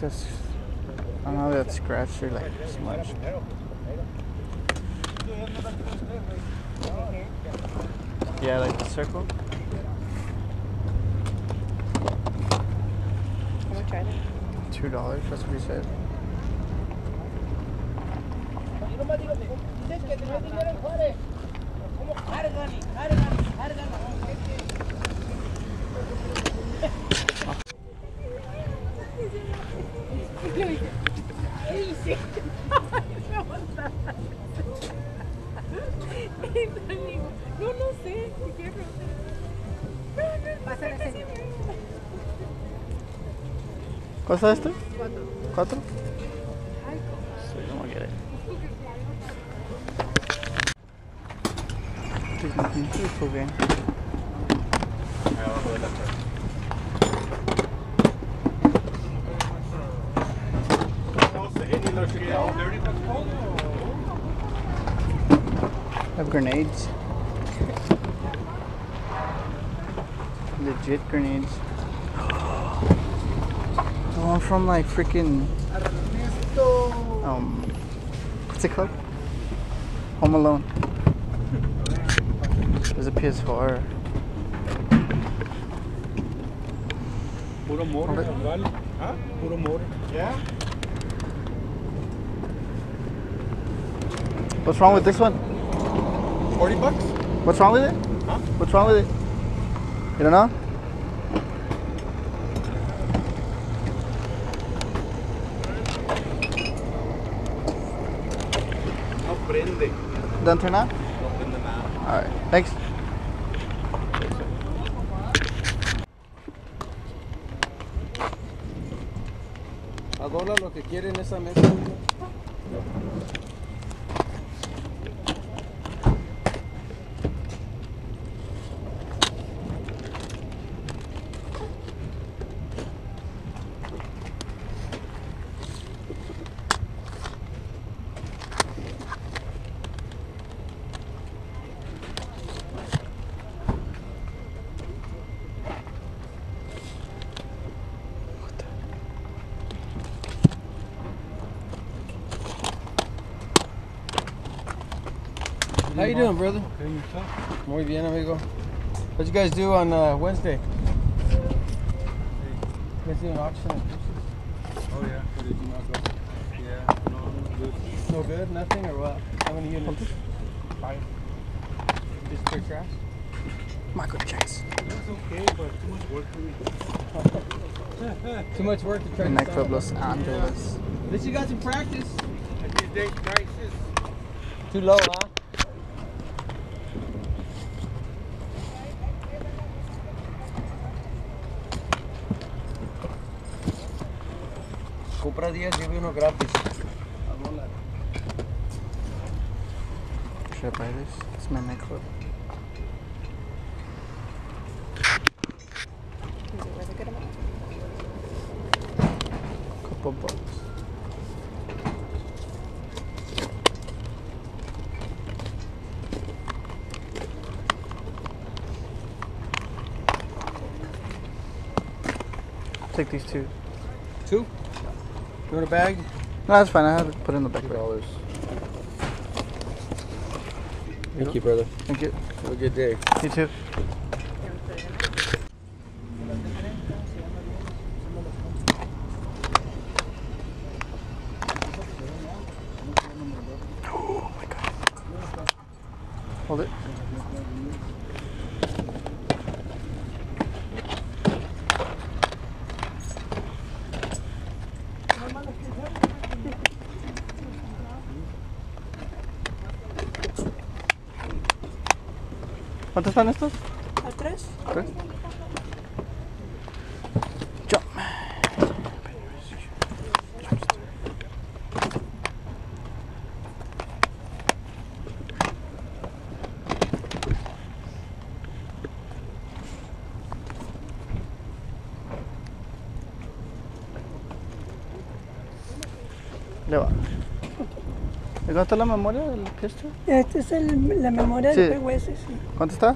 that's. I don't know that scratched or like smudged. Yeah, like the circle. How much are they? Two dollars. That's what he said. ¿Cuesta este? Cuatro. ¿Cuatro? Ay, So I'm gonna get it. Pretty cool game. Have grenades. Legit grenades. The one from like freaking um what's it called? Home Alone. There's a PS4. Puro motor, Okay. ¿vale? ¿Ah? Puro motor. Yeah. What's wrong with this one? 40 bucks? What's wrong with it? Huh? What's wrong with it? You don't know? No prende. Don't turn on? Nada. Alright. Thanks. A lo que quieren esa mesa. You doing, brother? Muy bien, amigo. What you guys do on uh, Wednesday? You guys do an auction? Oh yeah, did you not go? Yeah, no, good. No good, nothing, or what? How many units? Five. Just for trash? It was okay, but too much work for me. Too much work to try to Nightclub sell. Los Angeles. At least you got some practice. These days, prices. Too low, huh? Compra 10, lleve uno gratis. Should I buy this? It's Midnight Club. Is it worth a good amount? Couple bucks. Take these two. Two? You want a bag? No, that's fine. I have it put in the back. dollars. Thank you, brother. Thank you. Have a good day. You too. ¿Cuántos están estos? ¿A tres? Tres. ¿Y cuánto es la memoria del pistol? Esta es el- la memoria Sí. del ese, sí. ¿Cuánto está?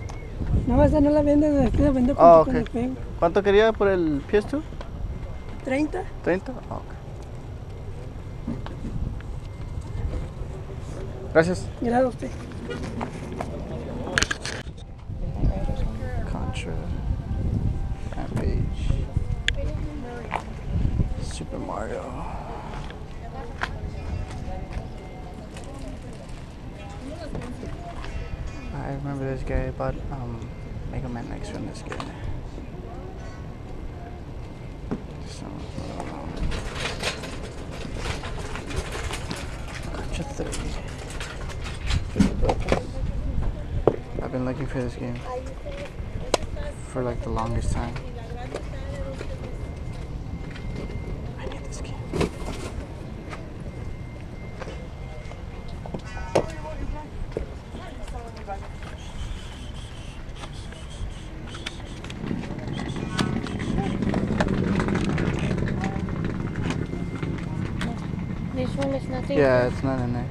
No, esa no la esta la vendo Ah, con ok. el juego. ¿Cuánto quería por el pistol? 30. ¿30? Ah, ok. Gracias. Gracias a usted. Contra. Rampage. Super Mario. I remember this guy bought um, Mega Man Extra in this game. So, um, Contra 30. I've been looking for this game for like the longest time. I need this game. This one is nothing. Yeah, it's not in there.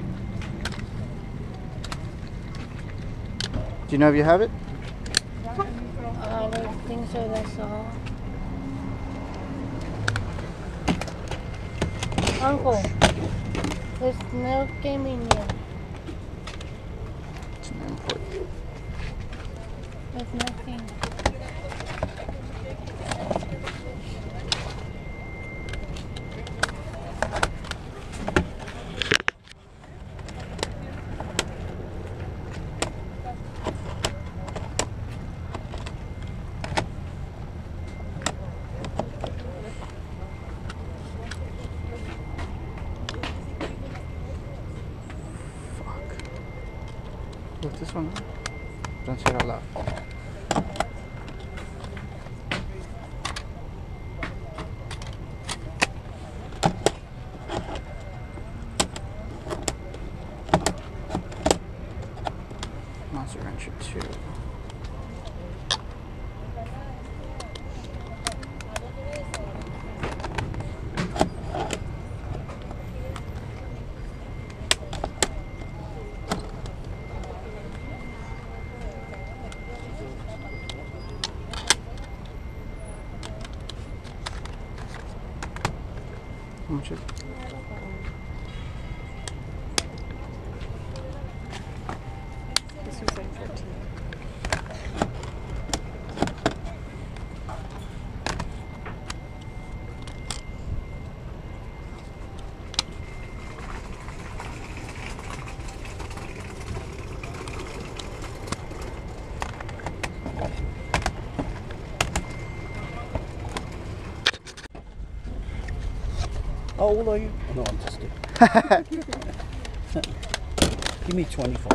Do you know if you have it? Uh, I don't think so. That's all. Uncle, there's no gaming here. It's an import. There's nothing. One? How much is This was like 14. How old are you? No, I'm just kidding. Give me 24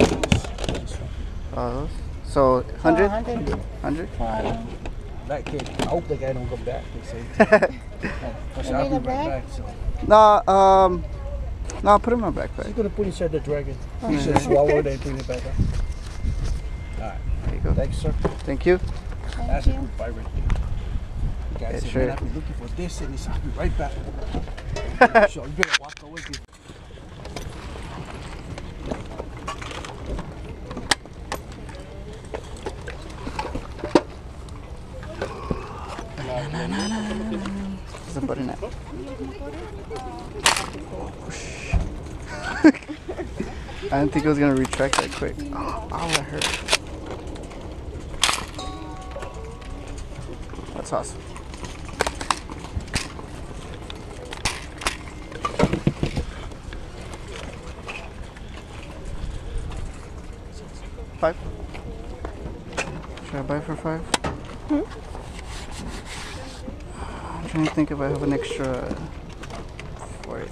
uh. So, 100? 100. 100? Wow. That kid, I hope the guy don't come back. They say. I said, You I'll need be a right bag? back. So. no, um, no, I'll put it in my backpack. He's backpack. gonna put inside the dragon. He said swallow it and bring it back up. Alright, There you go. thanks sir. Thank you. Thank That's a you. good fight right there. The guy Yeah, said, sure. man, I've been looking for this and I'll be right back. so you better walk away. There's a button at. I didn't think it was gonna retract that quick. Oh, that hurt. That's awesome. buy for five? Hmm? I'm trying to think if I have an extra for it.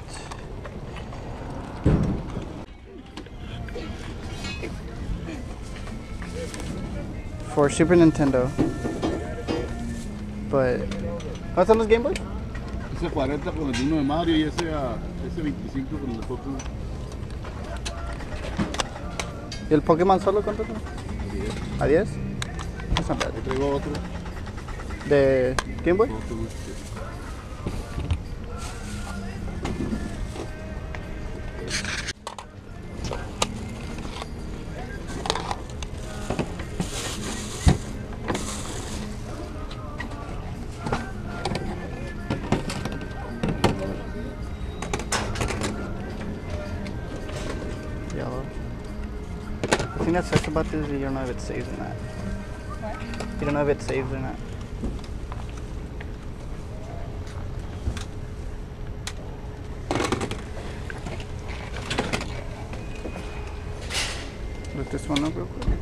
For Super Nintendo. But. ¿Cómo on this Game Boy? Ese 40 ah, con el de Mario and ese, ese 25 for the Pokémon. ¿Y el Pokémon solo cuánto? A 10. ¿A 10? esa madre. traigo otro. ¿De quién voy? I think that's just about the know if it's saving that. You don't know if it saves or not. Look this one up real quick.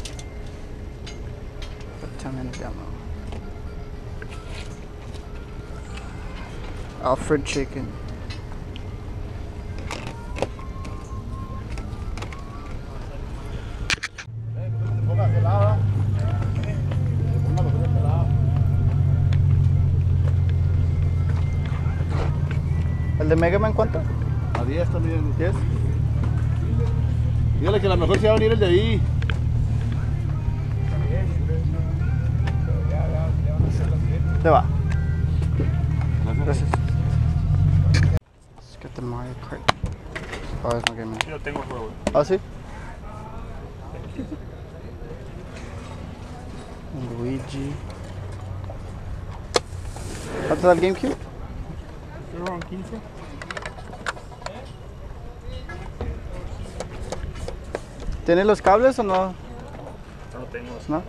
A 10 minute demo. Alfred chicken. ¿El de Mega Man cuánto? A 10 también. ¿10? Dígale que a lo mejor se va a venir el de ahí. ¿Te va? Gracias. Let's get the Mario Kart. Oh, es no game. Yo tengo juego. ¿Ah, sí? Luigi. ¿Cuánto da el GameCube? Fueron 15. ¿Tiene los cables o no? No tengo. ¿No?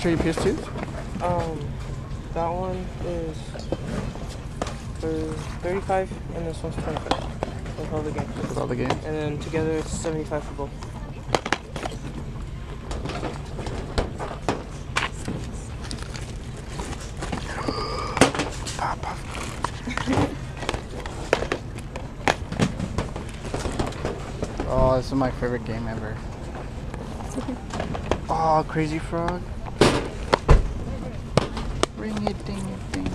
How much are your PS2s? Um, that one is for 35 and this one's 25 with all the games. With all the games? And then together it's 75 for both. Oh, this is my favorite game ever. Oh, Crazy Frog. Ring it, ding it, ding it.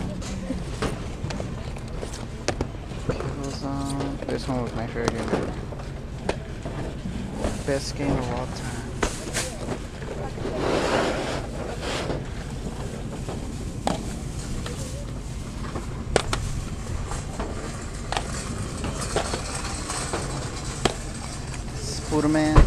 Killzone. This one was my favorite game ever. Best game of all time. Spider-Man.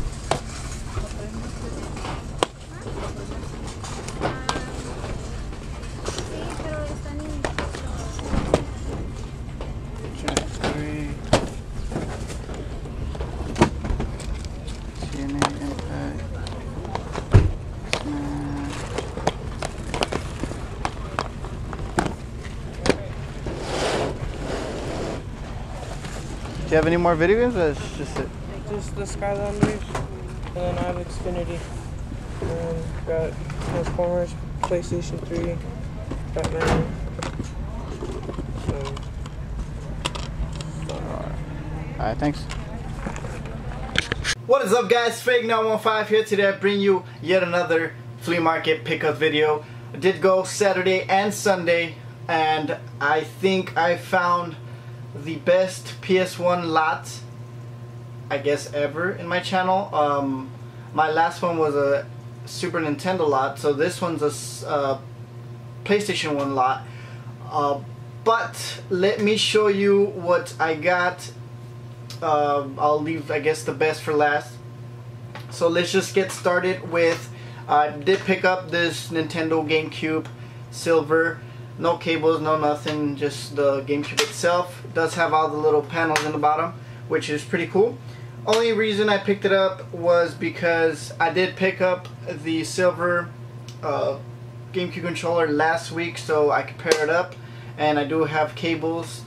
Jak 3. TNA Impact. Smash. Do you have any more video games or that's just it? Just the Skylanders, and then I have Infinity. And then got Transformers, PlayStation 3, Batman. Um, Alright, thanks. What is up guys, Fake915 here today I bring you yet another flea market pickup video. I did go Saturday and Sunday and I think I found the best PS1 lot I guess ever in my channel. Um, my last one was a Super Nintendo lot so this one's a uh, PlayStation 1 lot. Uh, but let me show you what I got uh, I'll leave I guess the best for last. So let's just get started with I did pick up this Nintendo GameCube Silver. No cables, no nothing, just the GameCube itself. It does have all the little panels in the bottom, which is pretty cool. Only reason I picked it up was because I did pick up the silver uh, GameCube controller last week, so I could pair it up. And I do have cables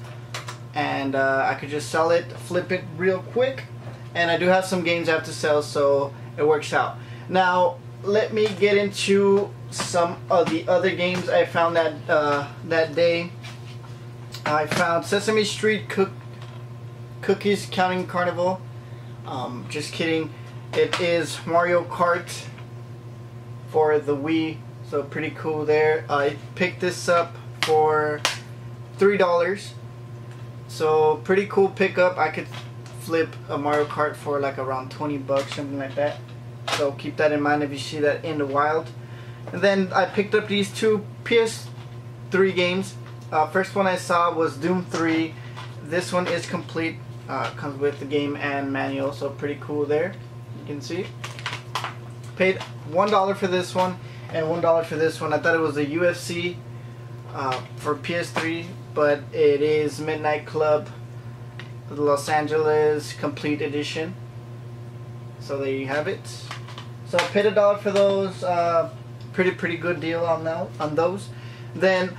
and uh, I could just sell it, flip it real quick, and I do have some games I have to sell, so it works out. Now, let me get into some of the other games I found that uh, that day. I found Sesame Street Cook Cookies Counting Carnival. Um, just kidding. It is Mario Kart for the Wii, so pretty cool there. I picked this up for three dollars. So pretty cool pickup. I could flip a Mario Kart for like around 20 bucks, something like that. So keep that in mind if you see that in the wild. And then I picked up these two PS3 games. Uh, first one I saw was Doom 3. This one is complete. Uh, comes with the game and manual, so pretty cool there. You can see. Paid one dollar for this one and one dollar for this one. I thought it was a UFC uh, for PS3, but it is Midnight Club Los Angeles Complete Edition. So there you have it. So I paid a dollar for those. Uh, pretty pretty good deal on that on those. Then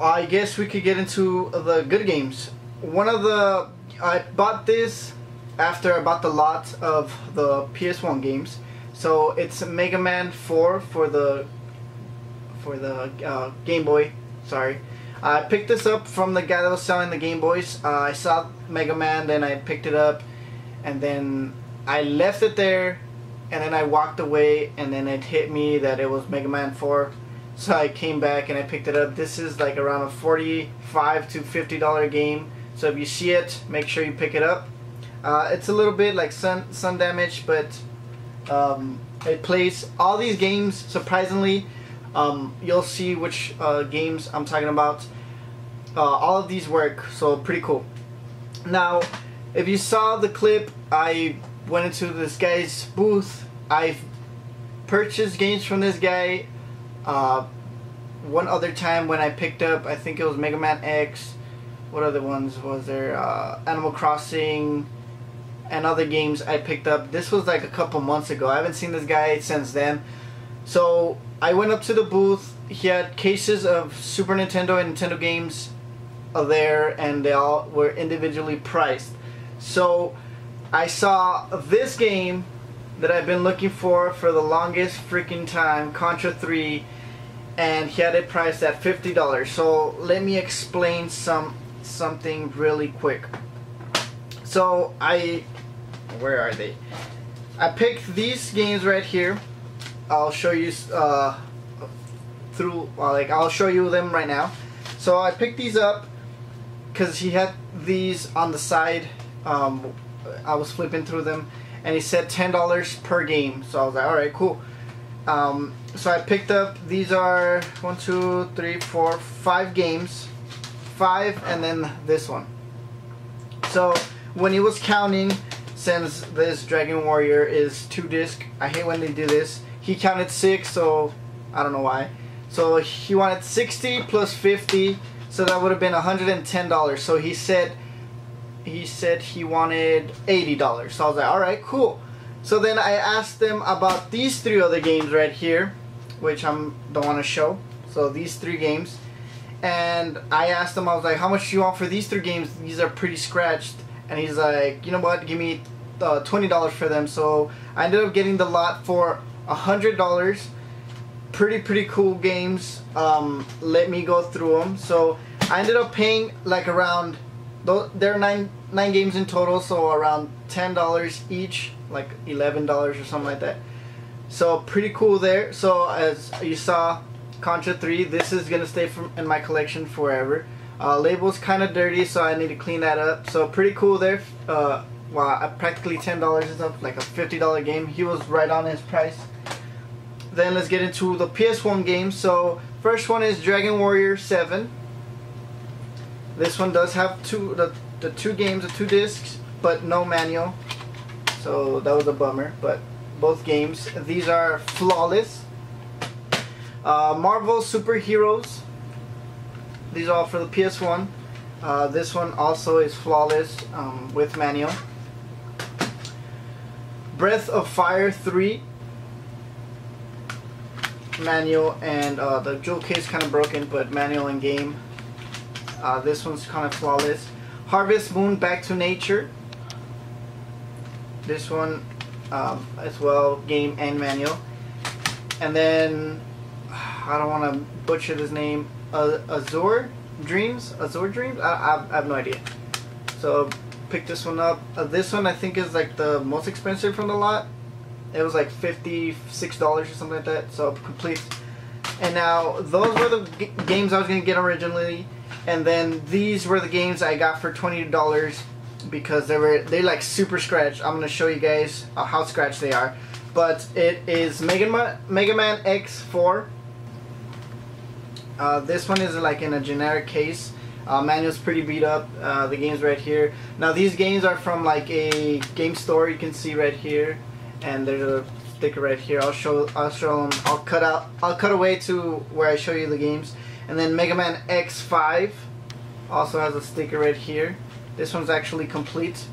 I guess we could get into the good games. One of the I bought this after I bought the lot of the PS1 games. So it's Mega Man 4 for the for the uh, Game Boy. Sorry. I picked this up from the guy that was selling the Game Boys. Uh, I saw Mega Man, then I picked it up, and then I left it there, and then I walked away, and then it hit me that it was Mega Man 4. So I came back and I picked it up. This is like around a 45 to 50 dollar game. So if you see it, make sure you pick it up. Uh, it's a little bit like sun sun damage, but um, it plays all these games. Surprisingly, um, you'll see which uh, games I'm talking about. Uh, all of these work, so pretty cool. Now, if you saw the clip, I went into this guy's booth. I've purchased games from this guy. Uh, one other time when I picked up, I think it was Mega Man X. What other ones was there? Uh, Animal Crossing and other games I picked up. This was like a couple months ago. I haven't seen this guy since then. So I went up to the booth. He had cases of Super Nintendo and Nintendo games there, and they all were individually priced. So I saw this game that I've been looking for for the longest freaking time, Contra 3, and he had it priced at fifty dollars. So let me explain some something really quick. So I, where are they? I picked these games right here. I'll show you uh, through, uh, like I'll show you them right now. So I picked these up because he had these on the side. Um, I was flipping through them, and he said ten dollars per game. So I was like, all right, cool. Um, so I picked up. These are one, two, three, four, five games, five, and then this one. So when he was counting, since this Dragon Warrior is two disc, I hate when they do this. He counted six, so I don't know why. So he wanted 60 plus 50, so that would have been $110. So he said he said he wanted $80. So I was like, all right, cool. So then I asked them about these three other games right here, which I don't want to show. So these three games. And I asked him, I was like, how much do you want for these three games? These are pretty scratched. And he's like, you know what, give me uh, $20 for them. So I ended up getting the lot for $100 pretty pretty cool games um, let me go through them so I ended up paying like around there are nine nine games in total so around ten dollars each like eleven dollars or something like that. So pretty cool there. So as you saw Contra 3 this is gonna stay from in my collection forever. Uh, label's kind of dirty so I need to clean that up. So pretty cool there. Uh, wow practically ten dollars is up like a fifty dollar game. He was right on his price. Then let's get into the PS1 games. So first one is Dragon Warrior 7. This one does have two the, the two games, the two discs, but no manual. So that was a bummer, but both games. These are flawless. Uh, Marvel Superheroes. These are all for the PS1. Uh, this one also is flawless um, with manual. Breath of Fire 3 manual and uh, the jewel case kind of broken but manual and game uh, this one's kind of flawless Harvest Moon Back to Nature this one um, as well, game and manual. And then I don't want to butcher this name, uh, Azure Dreams, Azure Dreams. I, I, I have no idea. So pick this one up. Uh, this one I think is like the most expensive from the lot. It was like fifty six dollars or something like that. So complete. And now those were the games I was gonna get originally, and then these were the games I got for twenty dollars because they were they like super scratched. I'm gonna show you guys uh, how scratched they are. But it is Mega Man, Mega Man X4. Uh, this one is like in a generic case. Uh, manual's pretty beat up. Uh, the game's right here. Now these games are from like a game store. You can see right here, and there's a sticker right here. I'll show. I'll show them. I'll cut out. I'll cut away to where I show you the games, and then Mega Man X5 also has a sticker right here. This one's actually complete,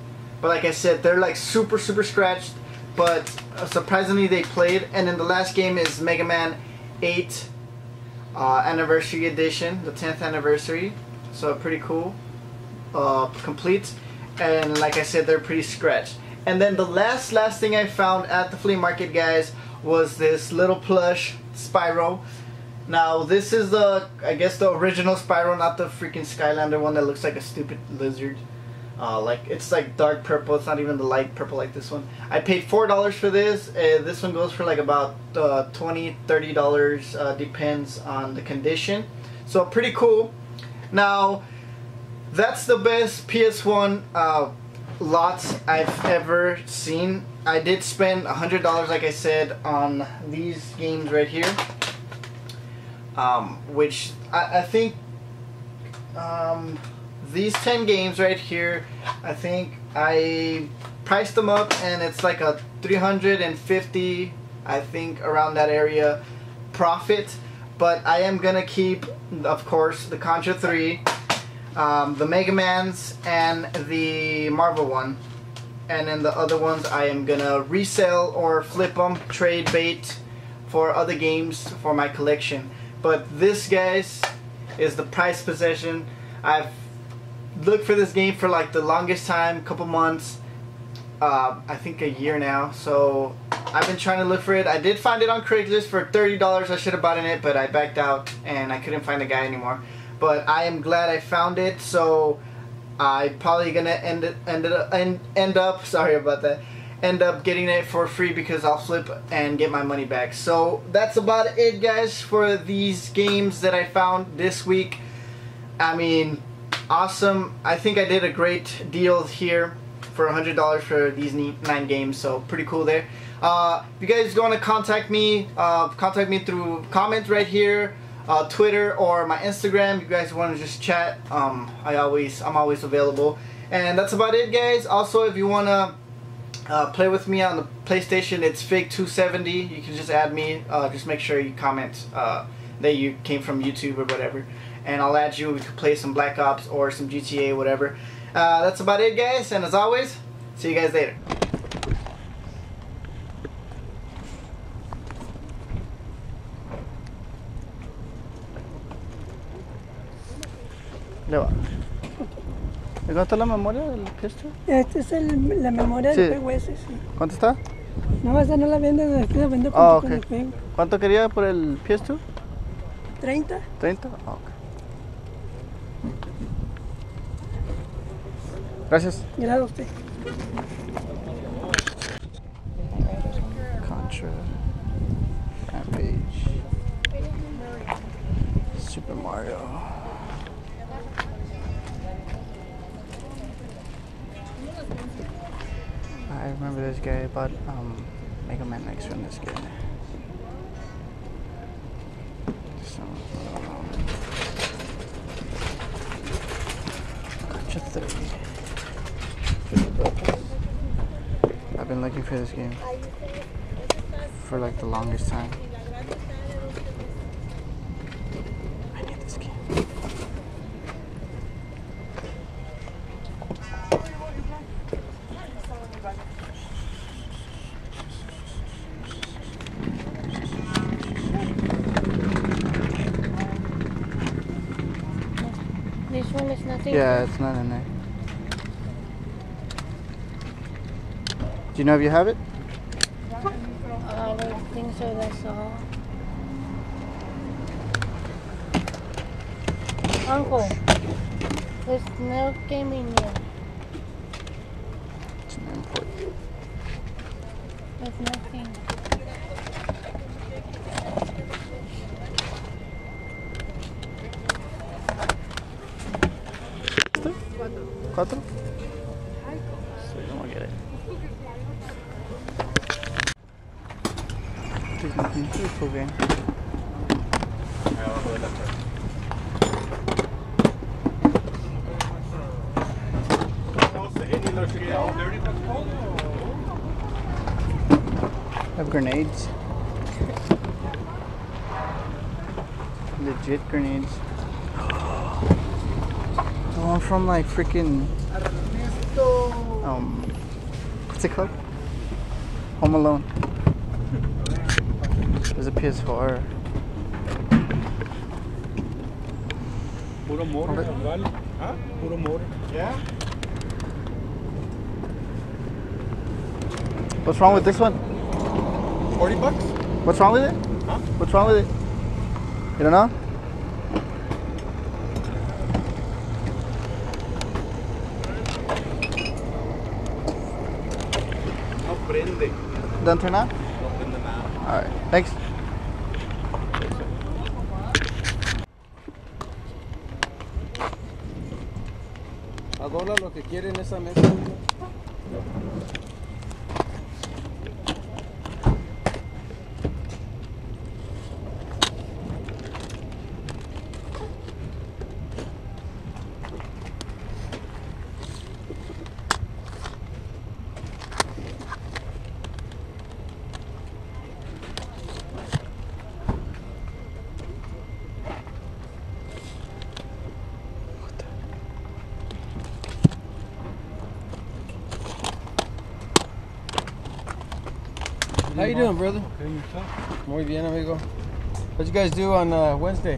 but like I said, they're like super super scratched. But uh, surprisingly, they played. And then the last game is Mega Man 8 uh, Anniversary Edition, the 10th anniversary. So pretty cool. Uh, complete. And like I said, they're pretty scratched. And then the last last thing I found at the flea market, guys, was this little plush Spyro. Now this is the, I guess the original Spyro, not the freaking Skylander one that looks like a stupid lizard. Uh, like it's like dark purple. It's not even the light purple like this one. I paid four dollars for this. Uh, this one goes for like about uh, 20 30 dollars. Uh, depends on the condition. So pretty cool. Now that's the best PS1 uh, lots I've ever seen. I did spend a hundred dollars, like I said, on these games right here. Um, which I, I think um, these 10 games right here, I think I priced them up and it's like a 350, I think around that area profit. But I am gonna keep, of course, the Contra 3, um, the Mega Mans, and the Marvel one. And then the other ones I am gonna resell or flip them, trade bait for other games for my collection. But this, guys, is the price possession. I've looked for this game for like the longest time, couple months. Uh, I think a year now. So I've been trying to look for it. I did find it on Craigslist for thirty dollars. I should have bought it, but I backed out and I couldn't find the guy anymore. But I am glad I found it. So I probably gonna end it end up. Sorry about that. End up getting it for free because I'll flip and get my money back. So that's about it, guys, for these games that I found this week. I mean, awesome. I think I did a great deal here for $100 for these nine games, so pretty cool there. Uh, if you guys want to contact me, uh, contact me through comments right here, uh, Twitter or my Instagram. If you guys want to just chat, um, I always I'm always available. And that's about it, guys. Also, if you want to uh, play with me on the PlayStation, it's Fig270. You can just add me. Uh, just make sure you comment uh, that you came from YouTube or whatever. And I'll add you. We could play some Black Ops or some GTA, whatever. Uh, that's about it, guys. And as always, see you guys later. Va. ¿Y cuánto es la memoria del PS2? Esta es el- la memoria Sí. del ese, sí. ¿Cuánto está? No, esa no la esta la vendo con ok. el juego. ¿Cuánto quería por el PS2? 30. ¿30? Ah, ok. Gracias. Gracias a usted. Contra. Rampage. Super Mario. Remember this guy but um, Mega Man X from this guy. So, know. Contra 30. I've been looking for this game for like the longest time. Yeah, it's not in there. Do you know if you have it? Uh, I think so, that's all. Uncle, this milk can in here. Have grenades. Legit grenades. The one from like freaking um what's it called? Home Alone. There's a PS4. Puro moro, Hombre. ¿vale? ¿Ah? Puro moro. Yeah. What's wrong with this one? 40 bucks? What's wrong with it? Huh? What's wrong with it? You don't know? No prende. Don't turn on? No. Alright, thanks. A dólar lo que quieren esa mesa. You doing, brother? Muy bien, amigo. What'd you guys do on uh, Wednesday?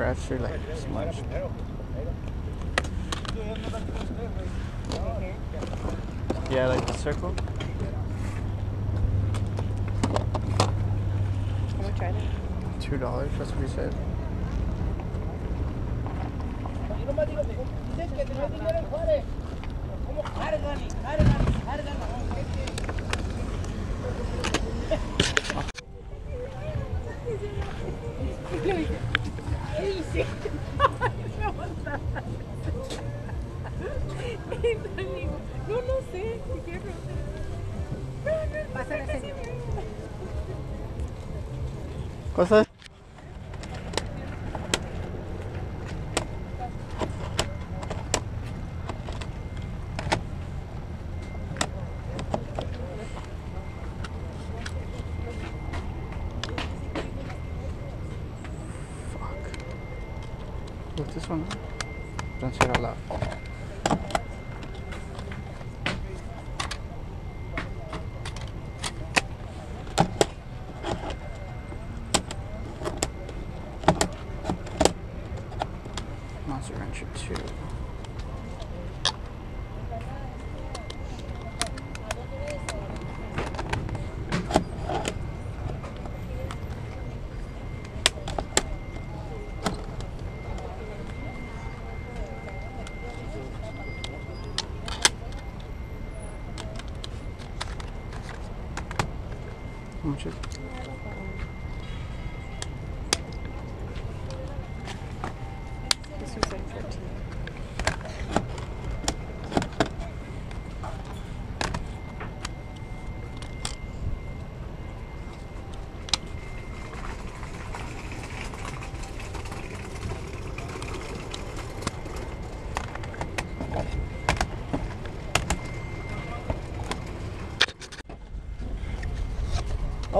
Don't know that scratch or like. Yeah, like the circle. Can we try that? Two dollars. That's what he said.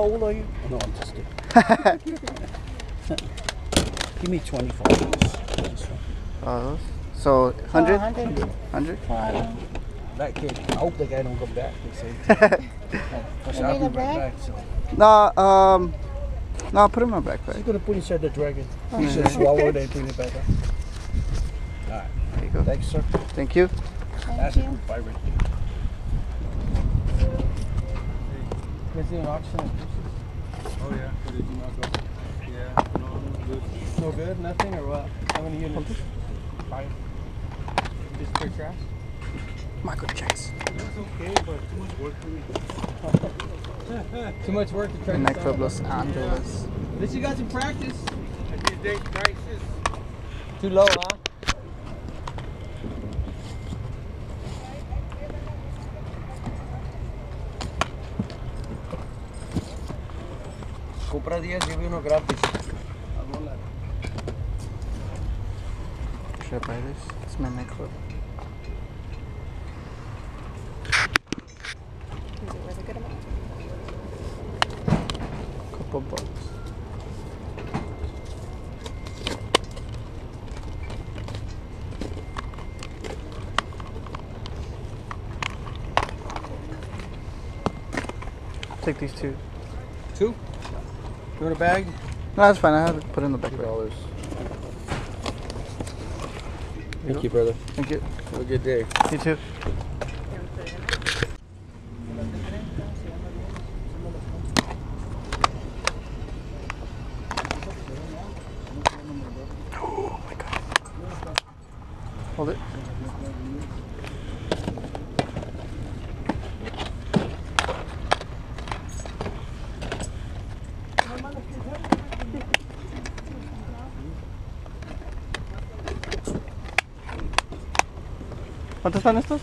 Old are you? No, I'm just kidding. Give me 24. Uh, so 100? 100. 100? That kid, I hope the guy don't come back. They say. I said, You I'll be right bag? back. So. No, um, no, put him in my backpack. He's gonna put inside the dragon. He should swallow it and bring it back up. There you go. Thanks, sir. Thank you. That's a good pirate. Is it an auction of Oh yeah, but it did not go. Yeah, no, no, good. No good, nothing, or what? How many units? Five. Just for trash? Michael Jackson. It's okay, but too much work for me. Too much work to try En to el Los Angeles. At least you got some practice. At this day, prices. Too low, huh? Compra 10 y uno gratis. Should I buy this? It's Midnight Club. Is it worth a good amount? Couple bucks. Take these two. Two? You want a bag? No, that's fine. I have it put it in the backpack. dollars. Thank you, brother. Thank you. Have a good day. You too. están estos?